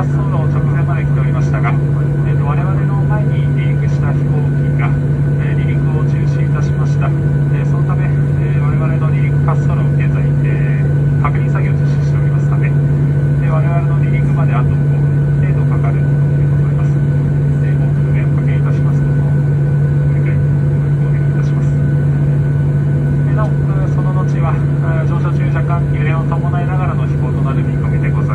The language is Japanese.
滑走路直前まで来ておりましたが、えー、と我々の前に離陸した飛行機が、えー、離陸を中止いたしました、えー、そのため、えー、我々の離陸滑走路を現在、えー、確認作業を実施しておりますため、えー、我々の離陸まであと5分程度かかるということになります、えー、ご不いたしますことをご理解お願いいたします、えー、なおその後は乗車中若干揺れを伴いながらの飛行となる見込みでございます。